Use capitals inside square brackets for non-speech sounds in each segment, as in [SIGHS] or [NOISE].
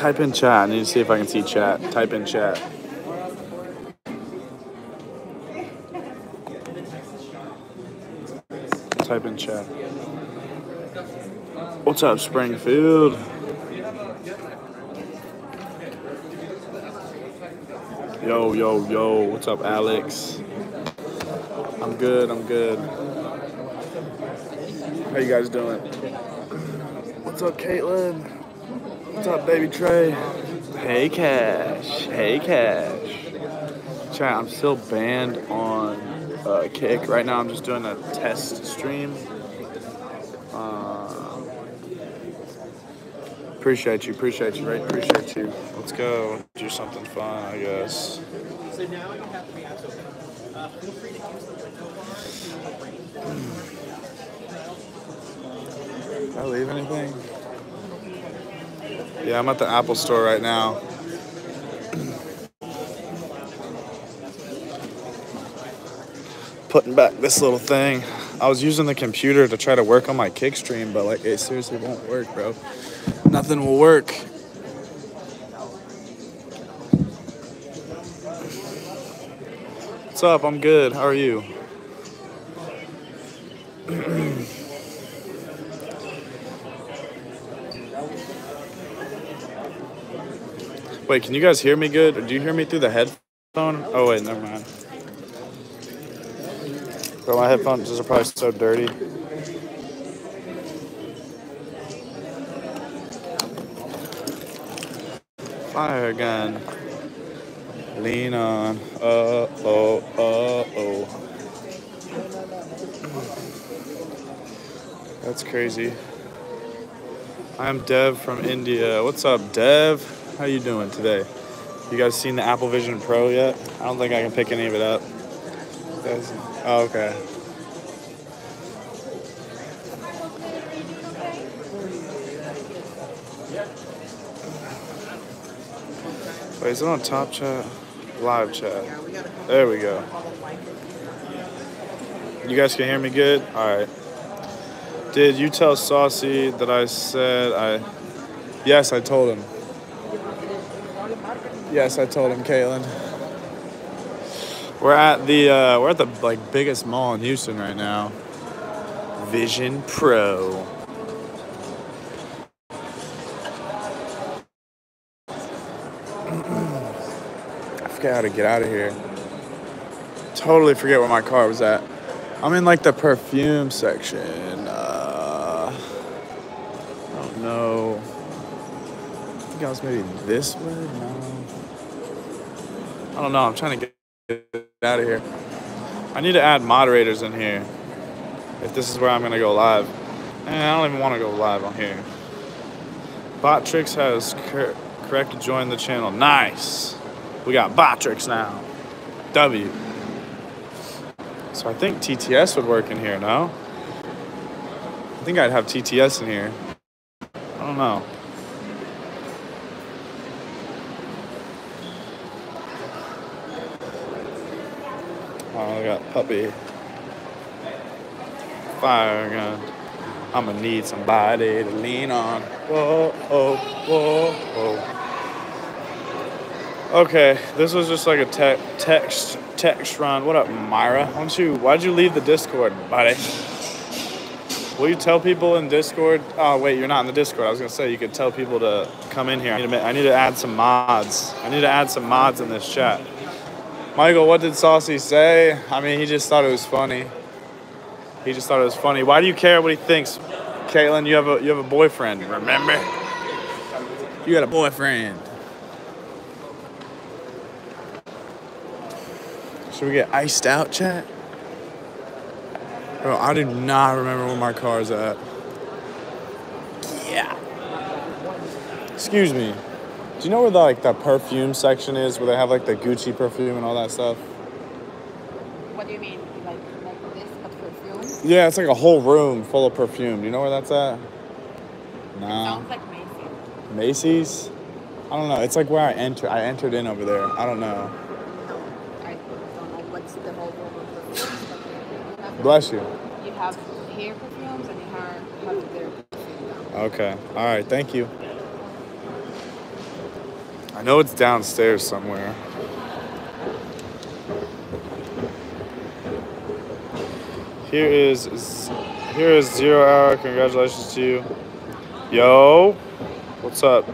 Type in chat. I need to see if I can see chat. Type in chat. Type in chat. What's up, Springfield? Yo, yo, yo. What's up, Alex? I'm good. I'm good. How you guys doing? What's up, Caitlin? What's up, baby Trey? Hey, Cash. Hey, Cash. Chat, I'm still banned on uh, Kick. Right now, I'm just doing a test stream. Uh, appreciate you. Appreciate you. Right? Appreciate you. Let's go do something fun, I guess. So now you have to be absolutely. Uh, feel free to use the window. Did I leave anything? Yeah, I'm at the Apple store right now. Putting back this little thing. I was using the computer to try to work on my kick stream, but like it seriously won't work, bro. Nothing will work. What's up? I'm good. How are you? Wait, can you guys hear me good? Or do you hear me through the headphone? Oh wait, never mind. Bro, my headphones are probably so dirty. Fire gun. Lean on. Uh oh, uh oh. That's crazy. I'm Dev from India. What's up, Dev? How you doing today? You guys seen the Apple Vision Pro yet? I don't think I can pick any of it up. Oh, okay. Wait, is it on top chat? Live chat. There we go. You guys can hear me good? Alright. Did you tell Saucy that I said I. Yes, I told him. Yes, I told him, Caitlin. We're at the uh, we're at the like biggest mall in Houston right now. Vision Pro. I forget how to get out of here. Totally forget where my car was at. I'm in like the perfume section. Uh, I don't know. I think I was maybe this way. No. I don't know. I'm trying to get out of here. I need to add moderators in here. If this is where I'm gonna go live. Eh, I don't even want to go live on here. Botrix has cor- correct to join the channel. Nice. We got Botrix now. W. So I think TTS would work in here, no? I think I'd have TTS in here. I don't know. I got puppy. Fire gun. I'm gonna need somebody to lean on. Whoa, oh, whoa, whoa. Okay, this was just like a te- text text run. What up, Myra? Why don't you? Why'd you leave the Discord, buddy? Will you tell people in Discord? Oh wait, you're not in the Discord. I was gonna say you could tell people to come in here. I need to, I need to add some mods. I need to add some mods in this chat. Michael, what did Saucy say? I mean, he just thought it was funny. He just thought it was funny. Why do you care what he thinks? Caitlin, you have a you have a boyfriend, remember? You got a boyfriend. Should we get iced out, chat? Bro, I do not remember where my car's at. Yeah. Excuse me. Do you know where the like the perfume section is, where they have like the Gucci perfume and all that stuff? What do you mean? Like like this but perfume? Yeah, it's like a whole room full of perfume. Do you know where that's at? No. Sounds like Macy's. Macy's? I don't know. It's like where I enter. I entered in over there. I don't know. I don't know what's the whole room of perfumes. but you have- Bless you. You have hair perfumes and you have, have their perfume. Okay. All right. Thank you. I know it's downstairs somewhere. Here is here is zero hour. Congratulations to you. Yo, what's up?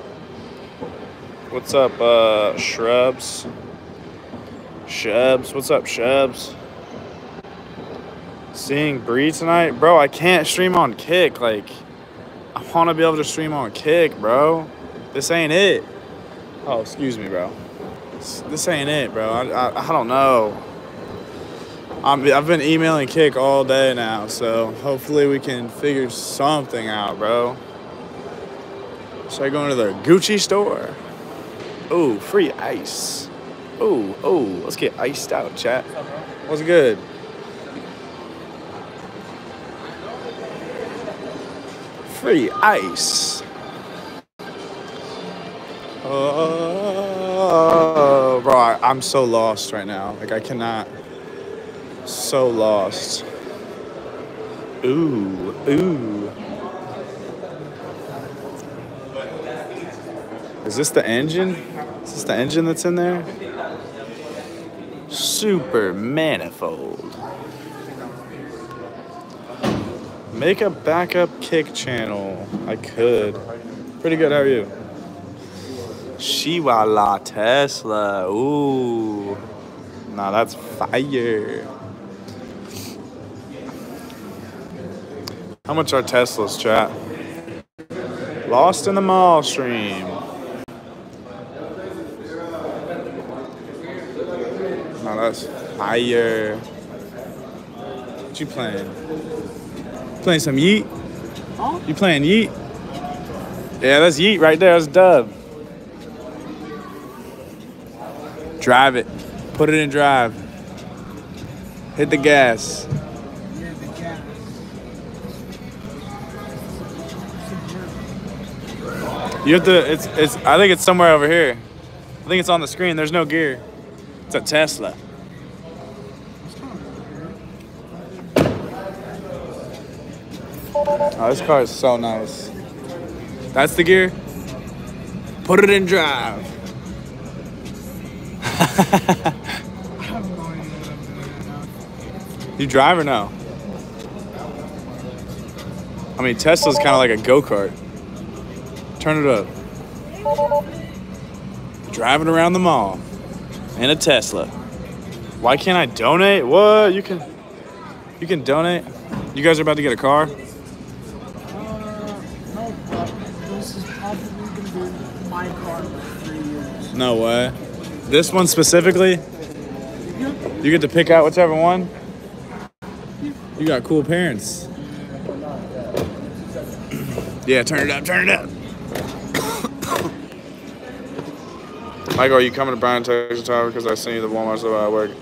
What's up, uh, shrubs? Shrubs, what's up, shrubs? Seeing Bree tonight, bro. I can't stream on Kick. Like, I want to be able to stream on Kick, bro. This ain't it. Oh, excuse me, bro. This, ain't it, bro. I, I, I don't know. I'm, I've been emailing Kick all day now, so hopefully we can figure something out, bro. Should I go into the Gucci store? Ooh, free ice. Ooh, ooh, let's get iced out, chat. What's good? Free ice. Oh, bro, I, I'm so lost right now. Like, I cannot. So lost. Ooh, ooh. Is this the engine? Is this the engine that's in there? Super manifold. Make a backup kick channel. I could. Pretty good, how are you? Shiwala Tesla. Ooh. Nah, that's fire. How much are Teslas, chat? Lost in the mall stream. No, that's fire. What you playing? Playing some Yeet? Huh? You playing Yeet? Yeah, that's Yeet right there. That's Dub. Drive it. Put it in drive. Hit the gas. You have to. It's. It's. I think it's somewhere over here. I think it's on the screen. There's no gear. It's a Tesla. Oh, this car is so nice. That's the gear. Put it in drive. [LAUGHS] You drive or no? I mean, Tesla's kind of like a go kart. Turn it up. Driving around the mall in a Tesla. Why can't I donate? What? You can. You can donate. You guys are about to get a car. Uh, no, but this is probably gonna be my car for three years. No way. This one specifically, you get to pick out whichever one. You got cool parents. [CLEARS THROAT] Yeah, turn it up, turn it up. [COUGHS] Michael, are you coming to Bryan, Texas Tower? Because I seen you the Walmart stuff I work.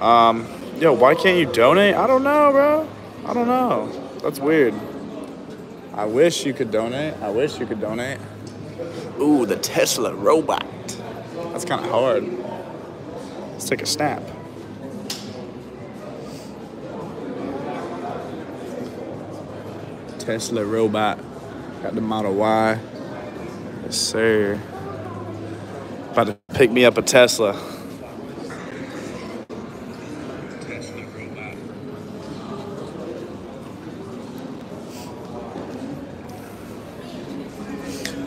Um, yo, why can't you donate? I don't know, bro. I don't know. That's weird. I wish you could donate. I wish you could donate. Ooh, the Tesla robot. That's kind of hard. Let's take a snap. Tesla robot. Got the Model Y. Yes, sir. About to pick me up a Tesla.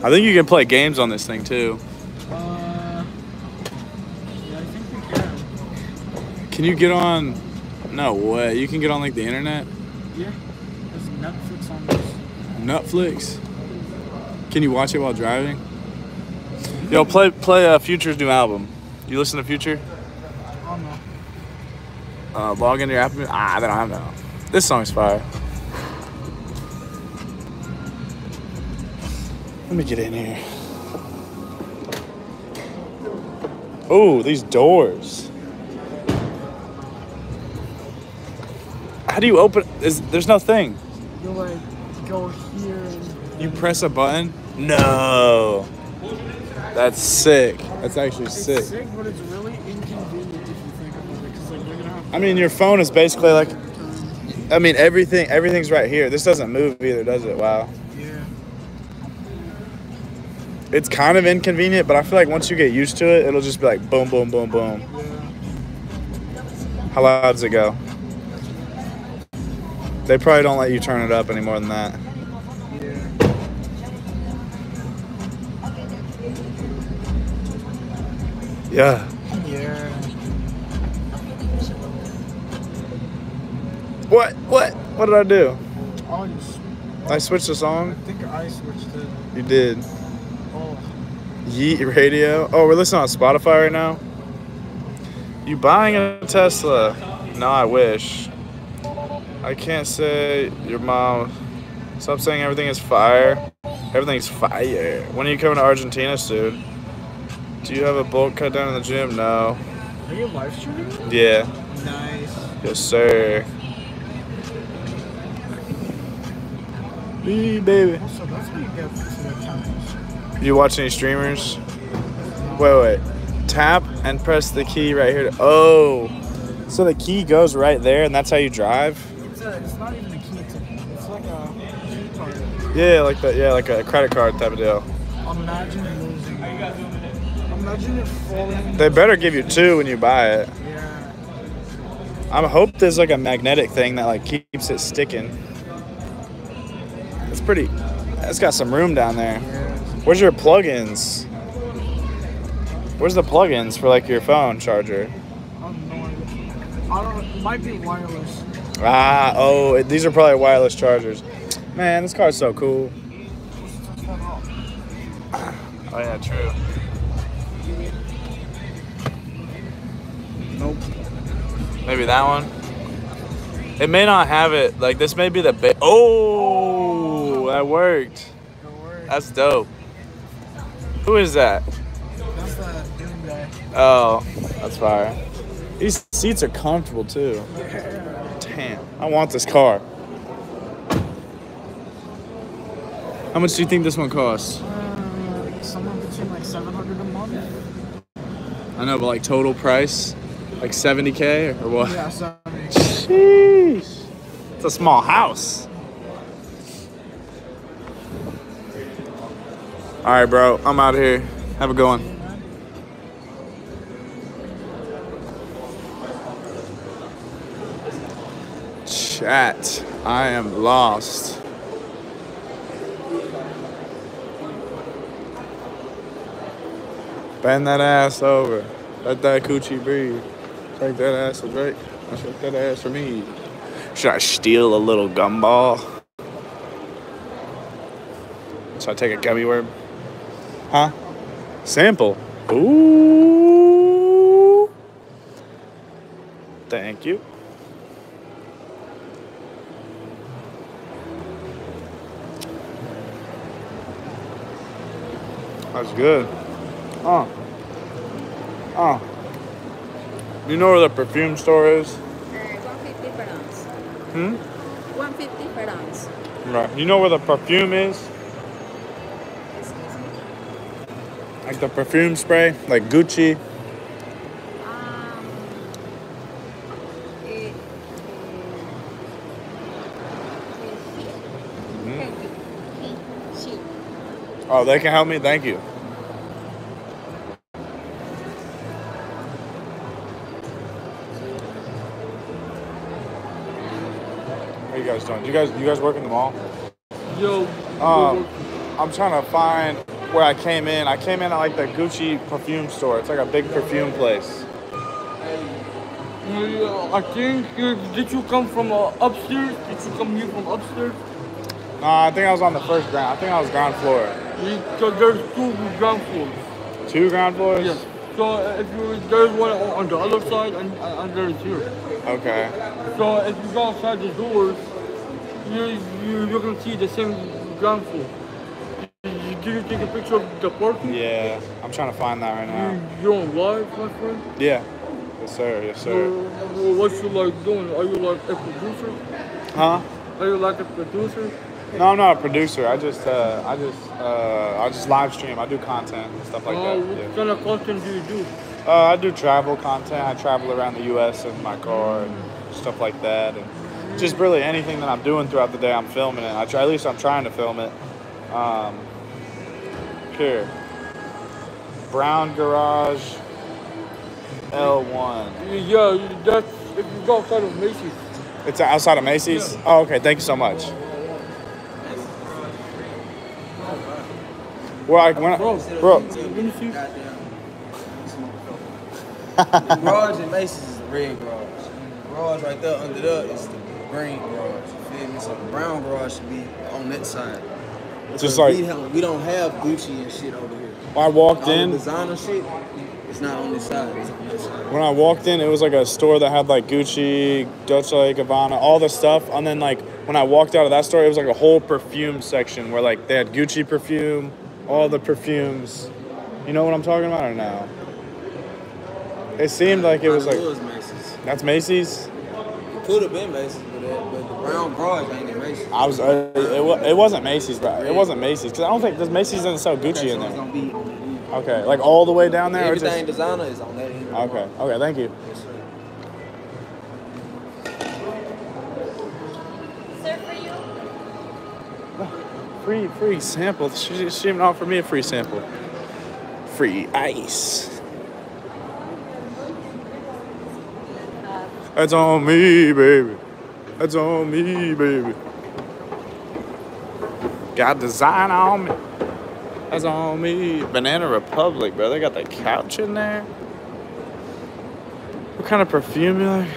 I think you can play games on this thing too. Can. You get on? No way. You can get on like the internet. Yeah. There's Netflix on this. Netflix. Can you watch it while driving? Yo, play play uh, Future's new album. You listen to Future? Oh no. Uh, log into your app. Ah, I don't have no. This song's fire. Let me get in here. Oh, these doors. How do you open? Is there's no thing? You like go here and You press a button? No. That's sick. That's actually it's sick. sick, but it's really inconvenient if you think about it, because like you're gonna have I mean, your phone is basically like. I mean, everything. Everything's right here. This doesn't move either, does it? Wow. Yeah. it's kind of inconvenient, but I feel like once you get used to it, it'll just be like boom, boom, boom, boom. How loud does it go? They probably don't let you turn it up any more than that. Yeah. Yeah. What? What? What did I do? Oh, you I switched the I song. think I switched it. You did. Oh, Yeet Radio. Oh, we're listening on Spotify right now. You buying a Tesla? No, I wish. I can't say your mom. Stop saying everything is fire. Everything's fire. When are you coming to Argentina soon? Do you have a bulk cut down in the gym? No. are you live streaming? Yeah. Nice. Yes, sir. Me, baby. Also, you get to the challenge. You watch any streamers? Wait, wait. Tap and press the key right here. To, oh, so the key goes right there, and that's how you drive? It's, a, it's not even a key. It's, it's like a key card. Yeah, like that. Yeah, like a credit card type of deal. Imagine losing. Imagine it falling. They better give you two when you buy it. Yeah. I hope there's like a magnetic thing that like keeps it sticking. It's pretty. It's got some room down there. Where's your plugins? Where's the plugins for like your phone charger? I have no idea. I don't. It might be wireless. Ah, oh, these are probably wireless chargers. Man, this car's so cool. Oh yeah, true. Nope. Maybe that one. It may not have it. Like this may be the ba- Oh, that worked. That's dope. Who is that? That's the Doom guy. Oh, that's fire. These seats are comfortable too. I want this car. How much do you think this one costs? Uh, somewhere between like 700 a month. I know, but like total price, like 70k or what? Yeah, 70. Sheesh. It's a small house. All right, bro. I'm out of here. Have a good one. Chat. I am lost. Bend that ass over. Let that coochie breathe. Take that ass for Drake. Shake that ass for me. Should I steal a little gumball? Should I take a gummy worm? Huh? Sample. Ooh. Thank you. That's good. Oh. Oh. You know where the perfume store is? Uh, 150 per ounce. Hmm? 150 per ounce. Right. You know where the perfume is? Excuse me. Like the perfume spray? Like Gucci? Um, eh, eh, eh, he, he. Oh, they can help me? Thank you. You guys? You guys work in the mall? Yo. Um, I'm trying to find where I came in. I came in at like the Gucci perfume store. It's like a big perfume place. Uh, I think you, did you come from uh, upstairs? Did you come here from upstairs? No, I think I was on the first ground. I think I was ground floor. Because there's two ground floors. Two ground floors? Yes. So uh, if you there's one on the other side and, uh, and there's here. Okay. So if you go outside the doors, you you you can see the same ground floor. Did you take a picture of the parking? Yeah, I'm trying to find that right now. You, you're on live, my friend. Yeah. Yes, sir. Yes, sir. well, what you like doing? Are you like a producer? Huh? Are you like a producer? No, I'm not a producer. I just, uh, I just, uh, I just live stream. I do content and stuff like Uh, that. what Yeah. kind of content do you do? Uh, I do travel content. I travel around the U.S. in my car and stuff like that, and just really anything that I'm doing throughout the day, I'm filming it. I try, at least I'm trying to film it. Um, here, Brown Garage L1. Yeah, that's if you go outside of Macy's. It's outside of Macy's? Oh, okay. Thank you so much. Well, I, when I, Bro, bro, let me see. The [LAUGHS] garage in Macy's is the red garage. The garage right there under there is the green garage. You feel me? So the brown garage should be on that side. Just like- we, have, we don't have Gucci and shit over here. I walked All in. designer shit, it's not on this side. It's on that side. When I walked in, it was like a store that had like Gucci, Dolce Gabbana, all the stuff. And then like when I walked out of that store, it was like a whole perfume section where like they had Gucci perfume, all the perfumes. You know what I'm talking about or no? It seemed like it was like that's Macy's. Could have been Macy's, that, but the brown garage ain't in Macy's. I was uh, it, wa- it wasn't Macy's, bro. It wasn't Macy's because I don't think this Macy's doesn't sell Gucci Okay, in so it's there. be on that end. Okay, like all the way down there. Or just, Everything designer is on that end. okay, okay, thank you. Yes, sir. Sir, for you? [LAUGHS] Free, free sample. She, she even offered me a free sample. Free ice. That's on me, baby. That's on me, baby. Got design on me. That's on me. Banana Republic, bro. They got that couch in there. What kind of perfume you like?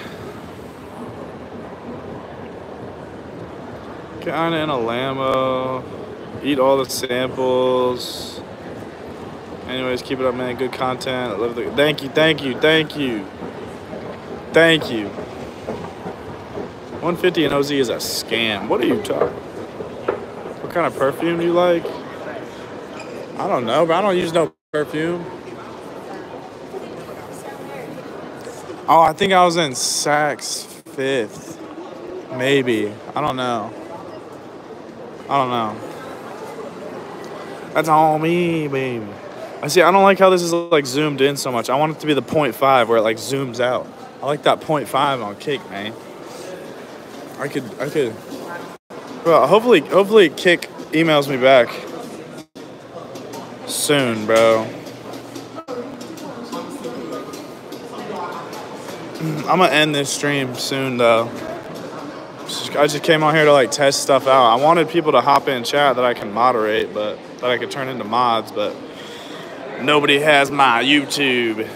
Kinda in a Lambo. Eat all the samples. Anyways, keep it up, man. Good content. I love the. Thank you, thank you, thank you, thank you. 150 and OZ is a scam. What are you talking? What kind of perfume do you like? I don't know, but I don't use no perfume. Oh, I think I was in Saks fifth. Maybe. I don't know. I don't know. That's all me, baby. I see. I don't like how this is like zoomed in so much. I want it to be the 0.5 where it like zooms out. I like that 0.5 on Kick, man. I could. I could. Well, hopefully, hopefully, Kick emails me back soon, bro. Mm, I'm gonna end this stream soon, though. I just came on here to like test stuff out. I wanted people to hop in chat that I can moderate, but that I could turn into mods, but nobody has my YouTube.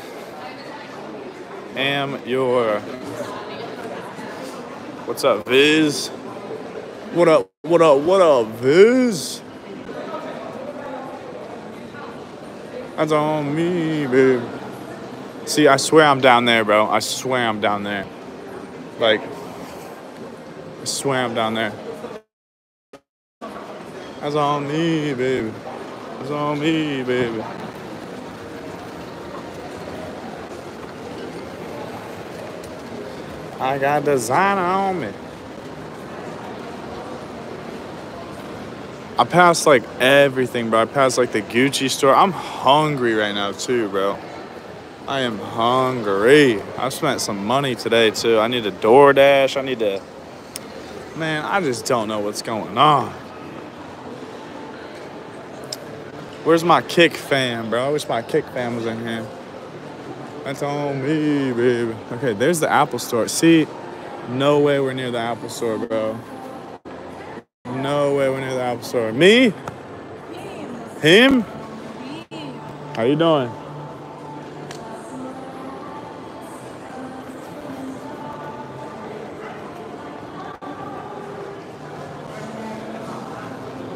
Am your What's up, Viz? What up? What up? What up, Viz? That's on me, baby. See, I swear I'm down there, bro. I swear I'm down there. Like, I swear I'm down there. That's on me, baby. That's on me, baby. I got designer on me. I passed like everything, bro. I passed like the Gucci store. I'm hungry right now too, bro. I am hungry. I spent some money today too. I need a DoorDash. I need to. Man, I just don't know what's going on. Where's my kick fam, bro? I wish my kick fam was in here. That's on me, baby. Okay, there's the Apple store. See, no way we're near the Apple store, bro. No way we're near the Apple store. Me? Him? How you doing?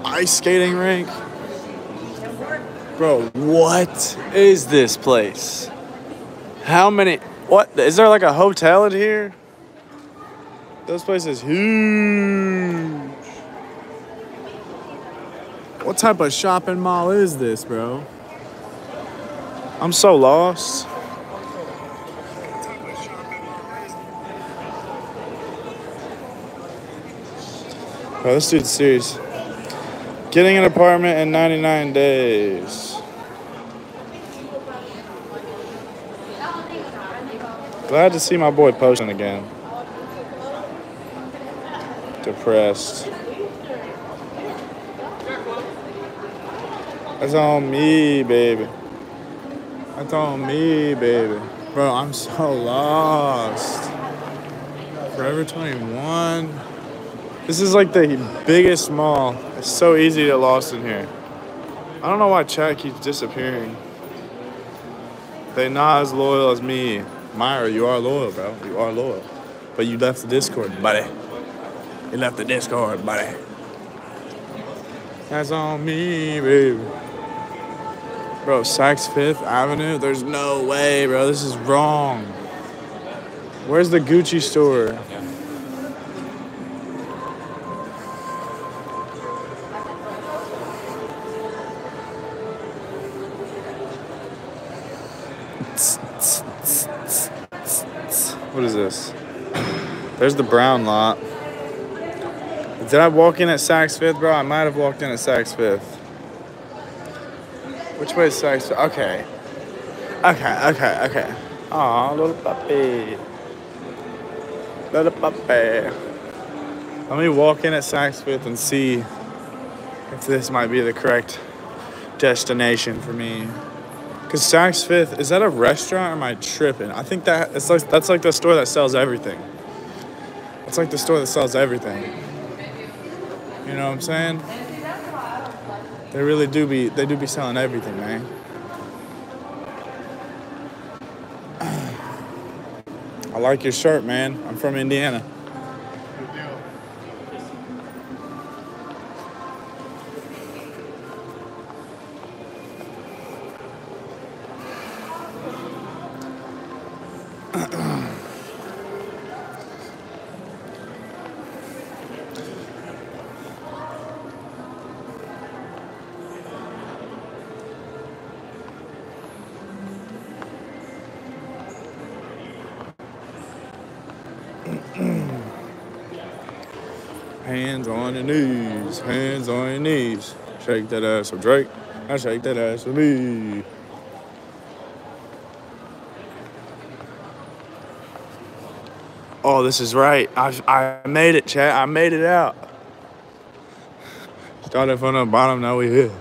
Ice skating rink? Bro, what is this place? How many? What? Is there like a hotel in here? This place is huge. What type of shopping mall is this, bro? I'm so lost. Bro, this dude's serious. Getting an apartment in 99 days. Glad to see my boy posting again. Depressed. That's on me, baby. That's on me, baby. Bro, I'm so lost. Forever 21. This is like the biggest mall. It's so easy to get lost in here. I don't know why chat keeps disappearing. They not as loyal as me. Myra, you are loyal, bro. You are loyal. But you left the Discord, buddy. You left the Discord, buddy. That's on me, baby. Bro, Saks Fifth Avenue? There's no way, bro. This is wrong. Where's the Gucci store? There's the brown lot. Did I walk in at Saks Fifth, bro? I might have walked in at Saks Fifth. Which way is Saks Fifth? Okay. Okay, okay, okay. Aw, little puppy. Little puppy. Let me walk in at Saks Fifth and see if this might be the correct destination for me. Cause Saks Fifth is that a restaurant or am I tripping? I think that it's like that's like the store that sells everything. It's like the store that sells everything. You know what I'm saying? They really do be they do be selling everything, man. [CLEARS THROAT] I like your shirt, man. I'm from Indiana. Shake that ass for Drake. I shake that ass for me. Oh, this is right. I, I made it, chat. I made it out. Started from the bottom, now we here.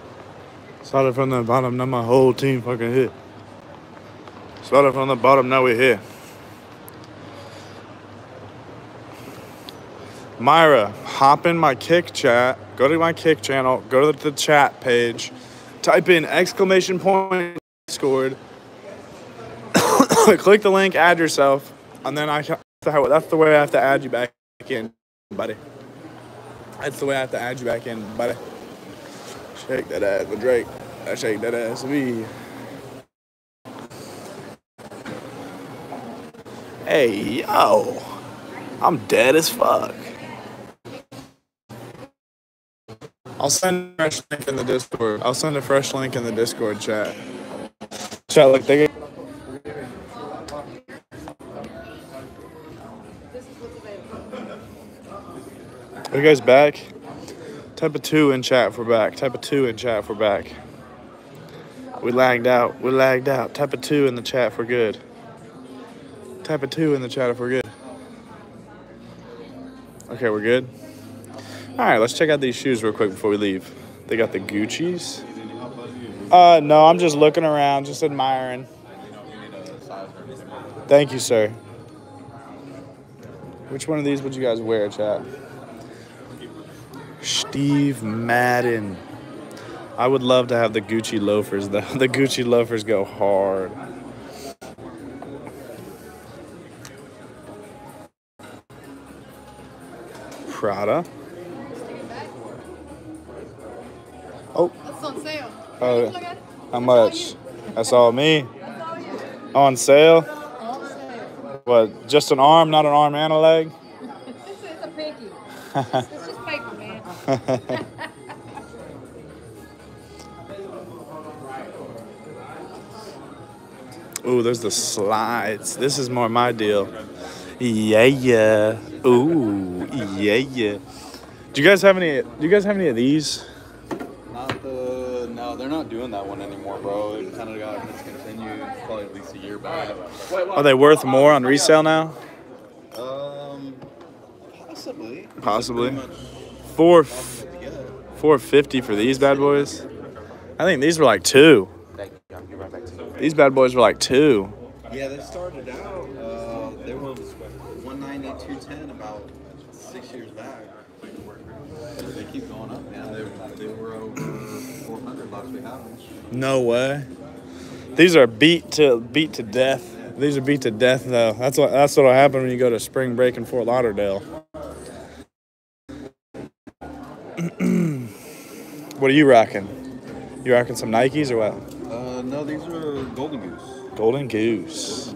Started from the bottom, now my whole team fucking hit. Started from the bottom, now we here. Myra, hop in my kick chat, go to my kick channel, go to the chat page, type in exclamation point Discord, [COUGHS] click the link, add yourself, and then I that's the way I have to add you back in, buddy. That's the way I have to add you back in, buddy. Shake that ass with Drake. I shake that ass with me. Hey, yo. I'm dead as fuck. I'll send a fresh link in the Discord. I'll send a fresh link in the Discord chat. Chat, look, they get. Are you guys back? Type a two in chat we're back. Type a two in chat we're back. We lagged out. We lagged out. Type a two in the chat we're good. Type a two in the chat if we're good. Okay, we're good. All right, let's check out these shoes real quick before we leave. They got the Gucci's. Uh, no, I'm just looking around, just admiring. Thank you, sir. Which one of these would you guys wear, chat? Steve Madden. I would love to have the Gucci loafers. The, [LAUGHS] the Gucci loafers go hard. Prada. Sale. Look at it. how much? That's all me. On sale? What? Just an arm, not an arm and a leg? It's, it's a pinky. It's, it's just paper, man. Ooh, there's the slides. This is more my deal. Yeah, yeah. Ooh, yeah, yeah. Do you guys have any? Do you guys have any of these? Not the no, they're not doing that one anymore, bro. It kind of got discontinued probably at least a year back. Are they worth more on resale now? Um, possibly. Possibly. Four, four fifty for these bad boys. I think these were like two. Thank you. I'll be right back to you. These bad boys were like two. Yeah, they started out. Uh, they were 190, 210 about six years back. They keep going up, man. They, they were over 400 last we had them. No way. These are beat to beat to death. These are beat to death though. That's what that's what'll happen when you go to spring break in Fort Lauderdale. [CLEARS THROAT] what are you rocking? You rocking some Nikes or what? Uh, no, these are Golden Goose. Golden Goose.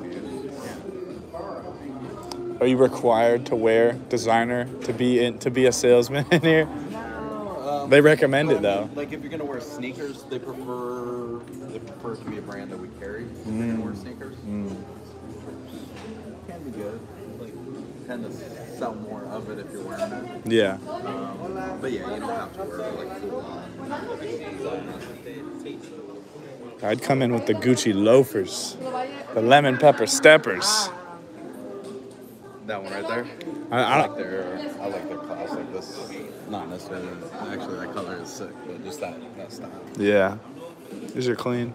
Are you required to wear designer to be in to be a salesman [LAUGHS] in here? Um, They recommend it, though. mean, Like if you're gonna wear sneakers, they prefer they prefer it to be a brand that we carry. If gonna wear sneakers, can be good. Like tend to sell more of it if you're wearing it. Yeah. Um, but yeah, you don't have to wear like full on. I'd come in with the Gucci loafers, the lemon pepper steppers. That one right there. I, I like their I like their classic. This not necessarily actually that color is sick, but just that that style. yeah. These are clean.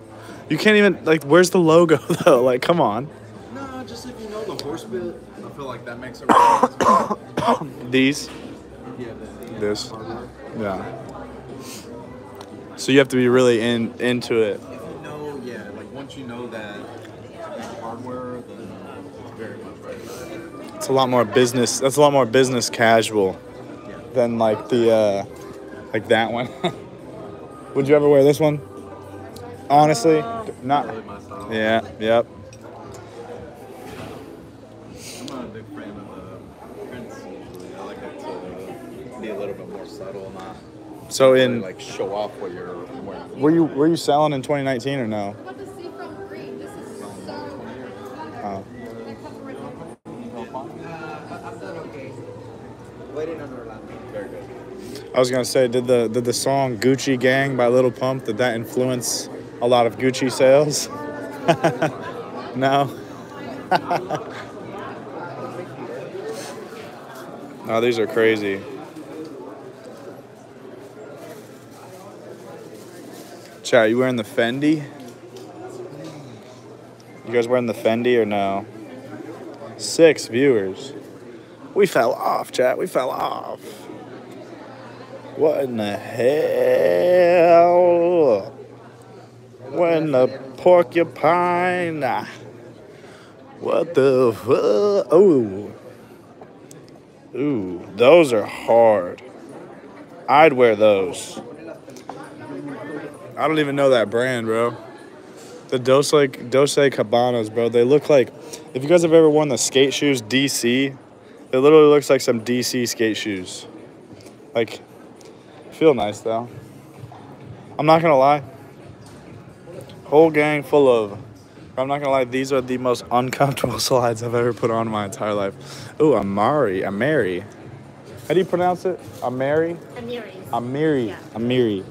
You can't even like. Where's the logo [LAUGHS] though? Like, come on. No, just if you know the horse bit, I feel like that makes it. [COUGHS] [COUGHS] These. yeah, This. Yeah. So you have to be really in into it. If you know, yeah, like once you know that hardware, then It's a lot more business. That's a lot more business casual than like the uh like that one. [LAUGHS] Would you ever wear this one? Honestly, uh, not. Really my style. Yeah. Yep. I'm not a big fan of the prints usually. I like it to uh, be a little bit more subtle, not So really in like show off what you're wearing. were you were you selling in 2019 or no? Got the seafoam green. This is so. Oh. They come right Waiting on Orlando. Very good. I was gonna say, did the did the song Gucci Gang by Lil Pump did that influence a lot of Gucci sales? [LAUGHS] no. [LAUGHS] no, these are crazy. Chat, you wearing the Fendi? You guys wearing the Fendi or no? Six viewers. We fell off, chat. We fell off. What in the hell? When the porcupine? What the fuck? Oh. Ooh, those are hard. I'd wear those. I don't even know that brand, bro. The Dose like Dose Cabanas, bro. They look like if you guys have ever worn the skate shoes DC, it literally looks like some DC skate shoes. Like Feel nice though. I'm not gonna lie. Whole gang full of. I'm not gonna lie. These are the most uncomfortable [LAUGHS] slides I've ever put on in my entire life. Ooh, Amari, Amari. How do you pronounce it? Amari, Amiris. Amiri, Yeah. Amiri.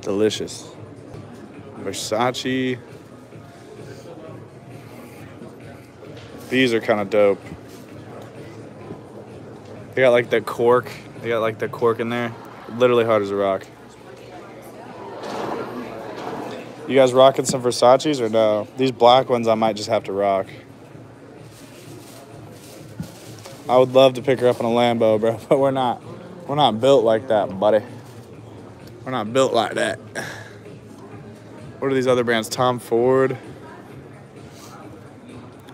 Delicious. Versace. These are kind of dope. They got like the cork. They got like the cork in there. Literally hard as a rock. You guys rocking some Versace's or no? These black ones I might just have to rock. I would love to pick her up in a Lambo, bro, [LAUGHS] but we're not. We're not built like that, buddy. We're not built like that. What are these other brands? Tom Ford.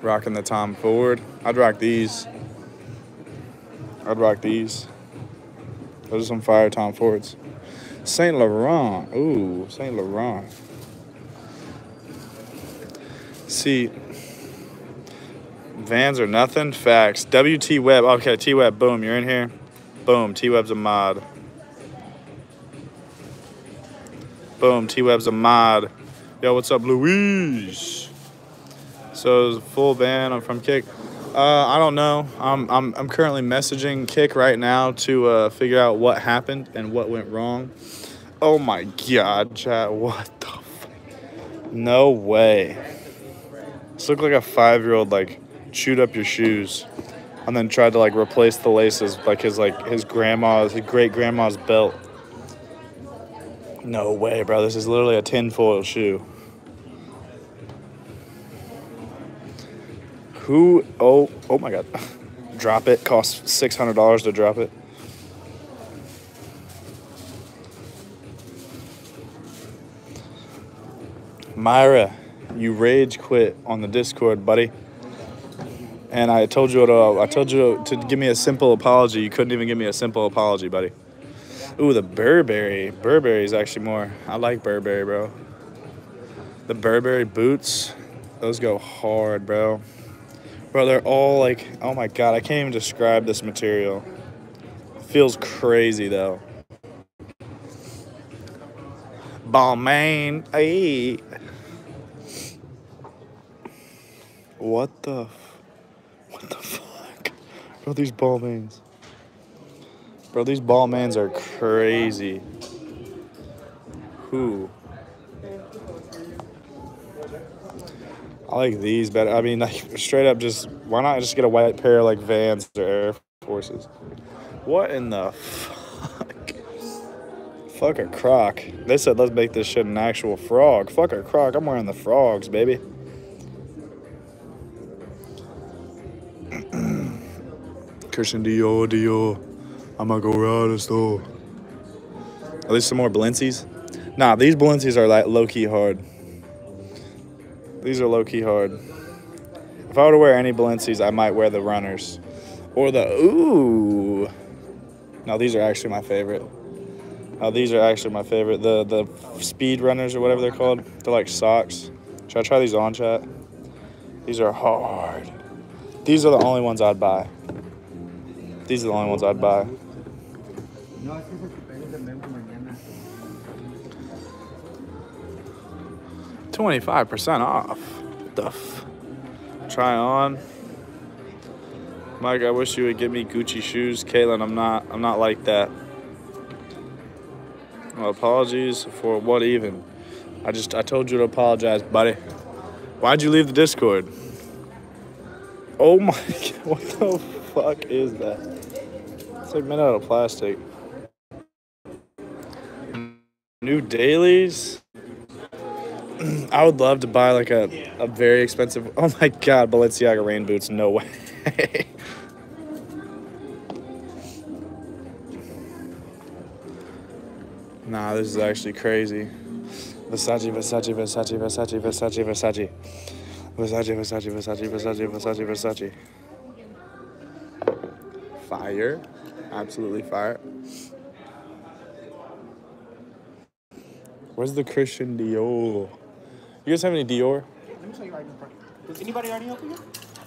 Rocking the Tom Ford. I'd rock these. I'd rock these. Those are some fire Tom Fords. Saint Laurent. Ooh, Saint Laurent. See, Vans are nothing. Facts. WT Web. Okay, T Web. Boom, you're in here. Boom, T Web's a mod. Boom, T Web's a mod. Yo, what's up, Louise? So it's a full ban. I'm from Kick. Uh, I don't know. I'm, I'm, I'm currently messaging Kick right now to uh, figure out what happened and what went wrong. Oh my god, chat. [LAUGHS] What the fuck? No way. This looked like a five year old, like, chewed up your shoes and then tried to, like, replace the laces, like his, like, his grandma's, his great grandma's belt. No way, bro. This is literally a tinfoil shoe. Who? Oh, oh my God. [LAUGHS] Drop it. Costs $600 to drop it. Myra, you rage quit on the Discord, buddy. And I told you to, uh, I told you to give me a simple apology. You couldn't even give me a simple apology, buddy. Ooh, the Burberry. Burberry is actually more. I like Burberry, bro. The Burberry boots, those go hard, bro. Bro, they're all like, oh my god, I can't even describe this material. Feels crazy though. Balmain, hey. What the, what the fuck? Bro, these Balmains. Bro, these Balmains are crazy. Who? I like these better. I mean, like straight up, just why not just get a white pair like Vans or Air Forces? What in the fuck? Fuck a croc. They said let's make this shit an actual frog. Fuck a croc. I'm wearing the frogs, baby. [CLEARS THROAT] Christian Dior, Dior. I'ma go round the store. At least some more Balenci's. Nah, these Balenci's are like low key hard. These are low key hard. If I were to wear any Balenci's, I might wear the runners. Or the ooh. Now these are actually my favorite. These are actually my favorite. The the speed runners or whatever they're called. They're like socks. Should I try these on chat? These are hard. These are the only ones I'd buy. These are the only ones I'd buy. 25% off. The Try on. Mike, I wish you would give me Gucci shoes. Kaylin, I'm not I'm not like that. Well, apologies for what even? I just I told you to apologize, buddy. Why'd you leave the Discord? Oh my [LAUGHS] god, what the fuck is that? It's like made out of plastic. New dailies? [CLEARS THROAT] I would love to buy like a, a very expensive. [LAUGHS] Oh my god, Balenciaga rain boots. No way. [LAUGHS] nah, this is actually crazy. Versace, Versace, Versace, Versace, Versace, Versace. Versace, Versace, Versace, Versace, Versace, Versace. Fire. Absolutely fire. Where's the Christian Dior? You guys have any Dior? Let me show you right in front. Does anybody already open it?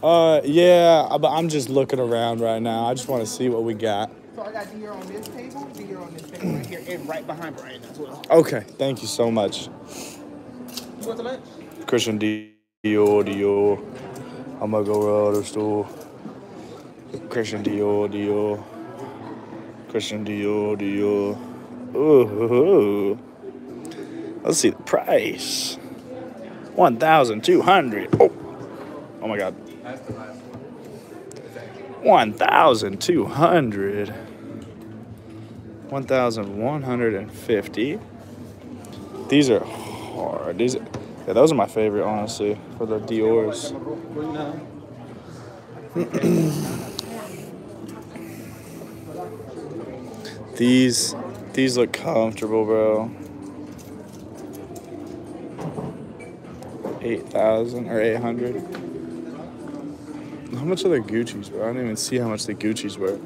Uh, yeah, but I'm just looking around right now. I just want to see what we got. So I got Dior on this table, Dior on this table right here, and right behind Brian as well. Okay, thank you so much. You want the lunch? Christian Dior, Dior. I'm gonna go around the store. Christian Dior, Dior. Christian Dior, Dior. Ooh. Let's see the price. 1,200. Oh. Oh my god. 1,200. 1,150. These are hard. These yeah, those are my favorite, honestly, for the Dior's. [CLEARS THROAT] these these look comfortable, bro. Eight thousand or eight hundred. How much are the Gucci's, bro? I don't even see how much the Gucci's were.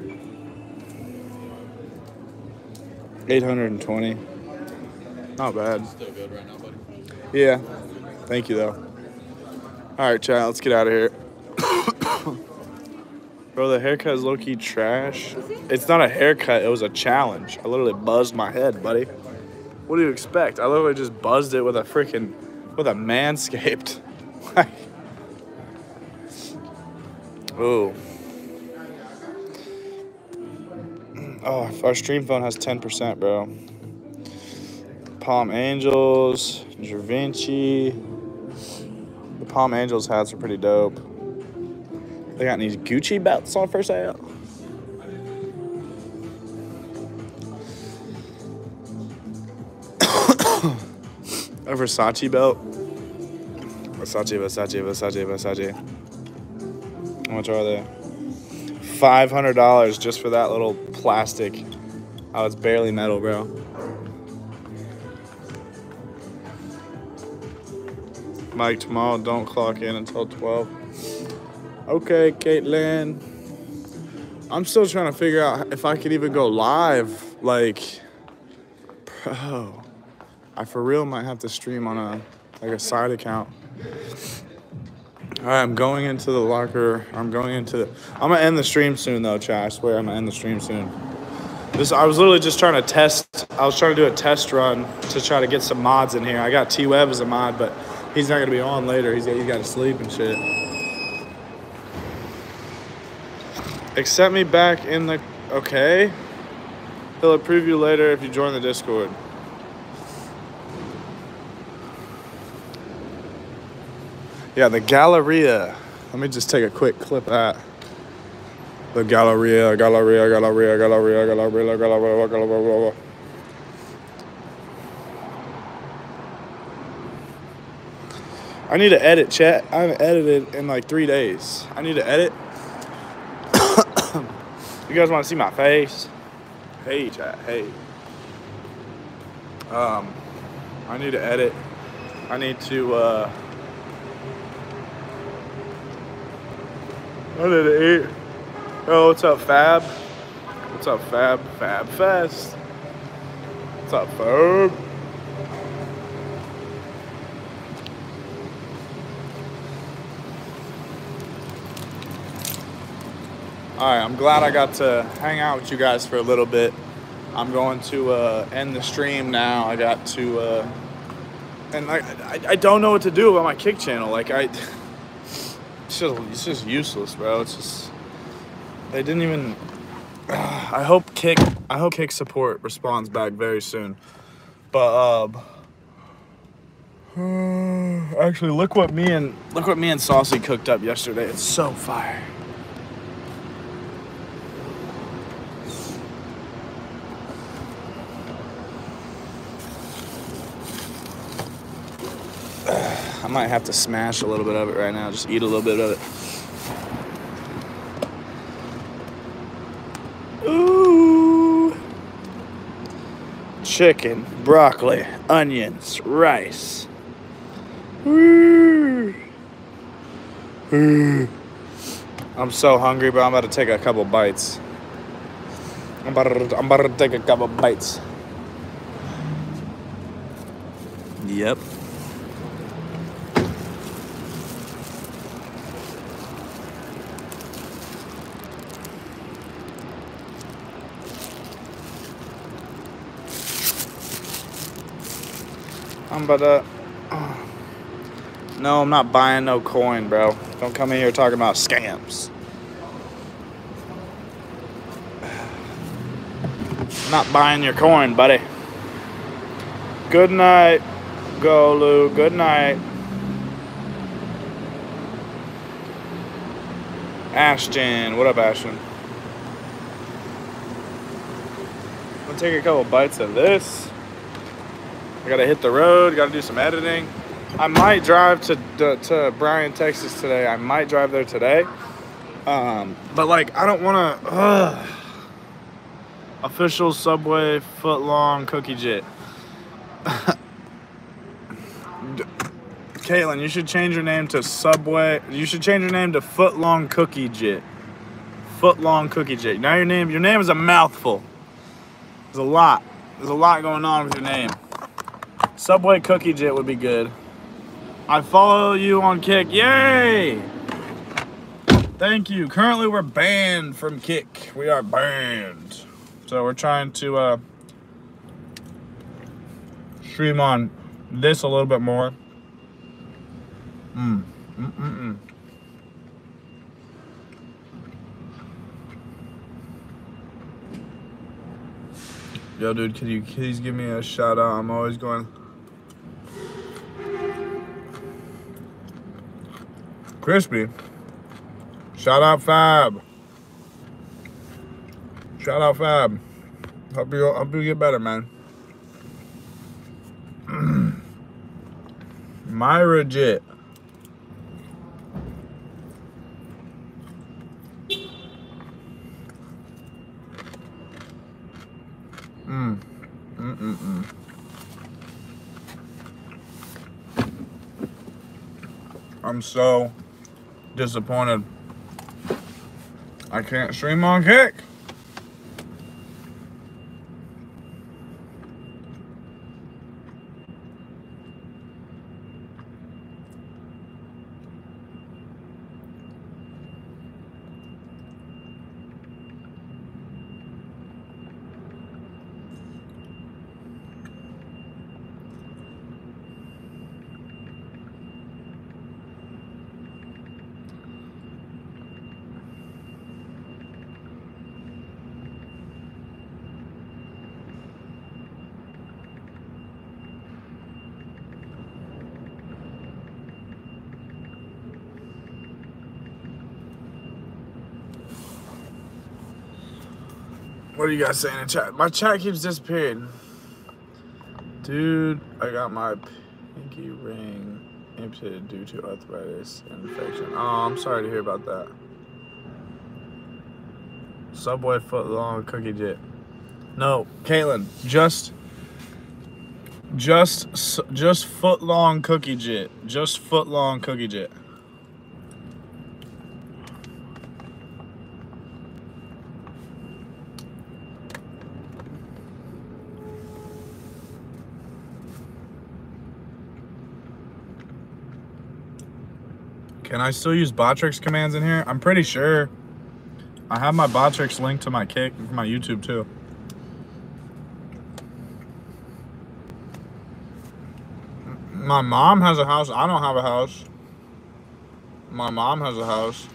Eight hundred and twenty. Not bad. Still good right now, buddy. Yeah. Thank you, though. All right, chat. Let's get out of here. [COUGHS] Bro, the haircut is low key trash. It's not a haircut. It was a challenge. I literally buzzed my head, buddy. What do you expect? I literally just buzzed it with a freaking, with a manscaped. [LAUGHS] Ooh. Mm, oh, our stream phone has 10%, bro. Palm Angels, Givenchy. The Palm Angels hats are pretty dope. They got these Gucci belts on for sale. A Versace belt. Versace, Versace, Versace, Versace. How much are they? Five hundred dollars just for that little plastic. Oh, it's barely metal, bro. Mike, tomorrow don't clock in until 12. Okay, Caitlin. I'm still trying to figure out if I could even go live. Like, bro, I for real might have to stream on a like a side account. All right, I'm going into the locker. I'm going into. The, I'm gonna end the stream soon, though, Chad. I swear, I'm gonna end the stream soon. This I was literally just trying to test. I was trying to do a test run to try to get some mods in here. I got T Web as a mod, but he's not gonna be on later. He's he's got to sleep and shit. Accept me back in the. Okay. He'll approve you later if you join the Discord. Yeah, the Galleria. Let me just take a quick clip that. The Galleria, Galleria, Galleria, Galleria, Galleria, Galleria, Galleria. I need to edit chat. I haven't edited in like three days. I need to edit. [COUGHS] you guys want to see my face? Hey, chat. Hey. Um, I need to edit. I need to. uh I need to eat. Oh, what's up, Fab? What's up, Fab? Fab Fest. What's up, Fab? All right, I'm glad I got to hang out with you guys for a little bit. I'm going to uh, end the stream now. I got to, uh, and I, I, I don't know what to do about my kick channel. Like I, [LAUGHS] it's just, it's just useless, bro. It's just they didn't even. [SIGHS] I hope kick, I hope kick support responds back very soon. But um, [SIGHS] actually, look what me and look what me and Saucy cooked up yesterday. It's so fire. I might have to smash a little bit of it right now. Just eat a little bit of it. Ooh. Chicken, broccoli, onions, rice. I'm so hungry, but I'm about to take a couple bites. I'm about to, I'm about to take a couple bites. Yep. I'm about to. No, I'm not buying no coin, bro. Don't come in here talking about scams. I'm not buying your coin, buddy. Good night, Golu. Good night. Ashton. What up, Ashton? I'm gonna take a couple bites of this. I gotta hit the road, gotta do some editing. I might drive to, to, to Bryan, Texas today. I might drive there today. Um, but like, I don't wanna, ugh. Official Subway foot long cookie jit. [LAUGHS] Caitlin, you should change your name to Subway. You should change your name to Foot Long Cookie Jit. Foot Long Cookie Jit. Now your name, your name is a mouthful. There's a lot. There's a lot going on with your name. Subway Cookie Jit would be good. I follow you on Kick. Yay! Thank you. Currently, we're banned from Kick. We are banned. So we're trying to uh, stream on this a little bit more. Mm. Mm-mm-mm. Yo, dude, can you please give me a shout out? I'm always going. Crispy. Shout out Fab. Shout out Fab. Hope you, hope you get better, man. [CLEARS THROAT] Myra Jet. Mm. I'm so disappointed. I can't stream on Kick. What are you guys saying in chat? My chat keeps disappearing. Dude, I got my pinky ring amputated due to arthritis and infection. Oh, I'm sorry to hear about that. Subway foot long cookie jet. No, Caitlin, just, just, just foot long cookie jit. Just foot long cookie jet. Can I still use Botrix commands in here? I'm pretty sure. I have my Botrix linked to my kick my YouTube too. My mom has a house. I don't have a house. My mom has a house.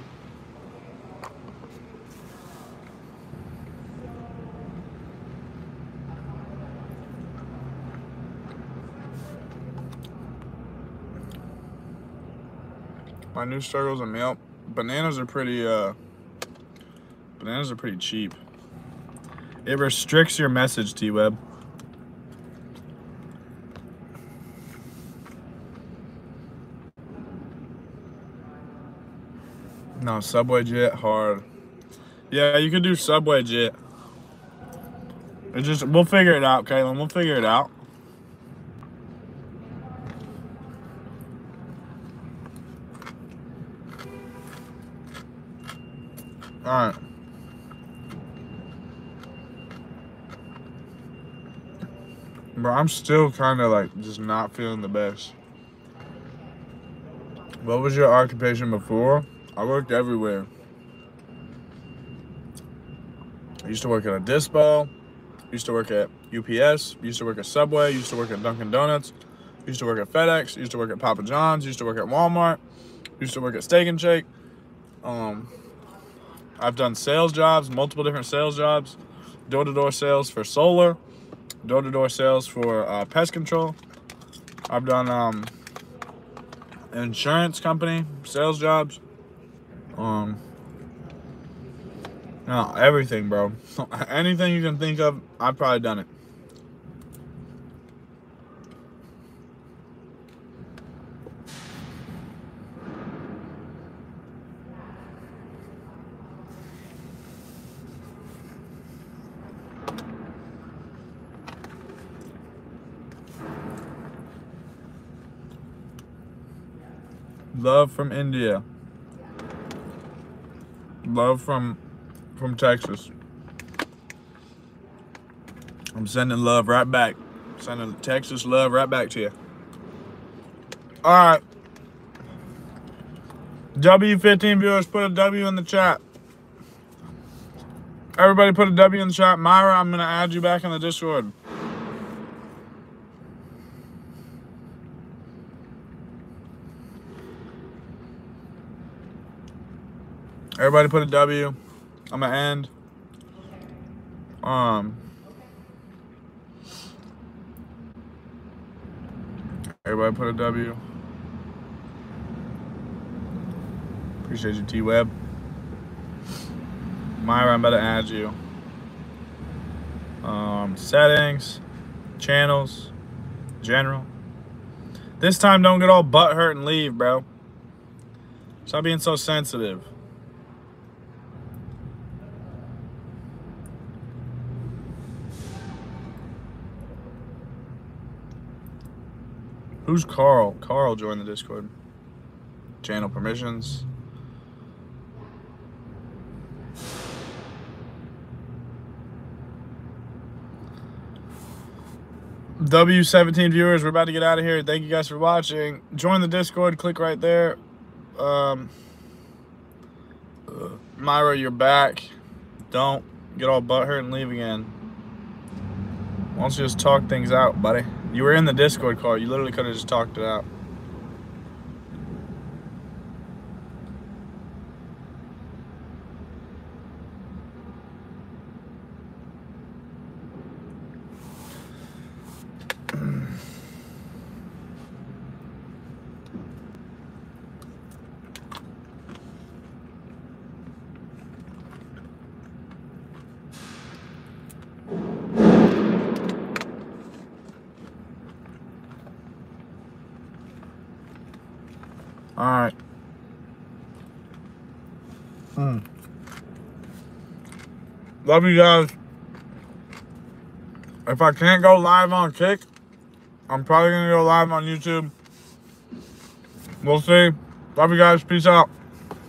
My new struggles and milk. Bananas are pretty uh bananas are pretty cheap. It restricts your message, T Web. No, Subway Jet hard. Yeah, you could do Subway Jet. It just we'll figure it out, Caitlin. We'll figure it out. Alright. Bro, I'm still kind of like just not feeling the best. What was your occupation before? I worked everywhere. I used to work at a dispo, used to work at UPS, used to work at Subway, used to work at Dunkin' Donuts, used to work at FedEx, used to work at Papa John's, used to work at Walmart, used to work at Steak and Shake. Um, I've done sales jobs, multiple different sales jobs, door to door sales for solar, door to door sales for uh, pest control. I've done um, insurance company sales jobs. Um, no, everything, bro. [LAUGHS] Anything you can think of, I've probably done it. Love from India. Love from from Texas. I'm sending love right back. Sending Texas love right back to you. All right. W15 viewers, put a W in the chat. Everybody put a W in the chat. Myra, I'm going to add you back in the Discord. Everybody put a W. I'm gonna end. Um. Everybody put a W. Appreciate you, T Web. Myra, I'm about to add you. Um, settings, channels, general. This time, don't get all butt hurt and leave, bro. Stop being so sensitive. Who's Carl? Carl joined the Discord. Channel permissions. W17 viewers, we're about to get out of here. Thank you guys for watching. Join the Discord. Click right there. Um, uh, Myra, you're back. Don't get all butthurt and leave again. Why don't you just talk things out, buddy? You were in the Discord call. You literally could have just talked it out. All right. Hmm. Love you guys. If I can't go live on Kick, I'm probably gonna go live on YouTube. We'll see. Love you guys. Peace out.